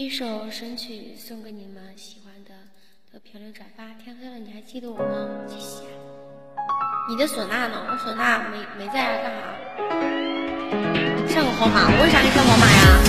一首神曲送给你们喜欢的，都评论转发。天黑了，你还记得我吗？谢谢。你的唢呐呢？我唢呐没没在啊，干啥？上个皇马？我为啥你上皇马呀？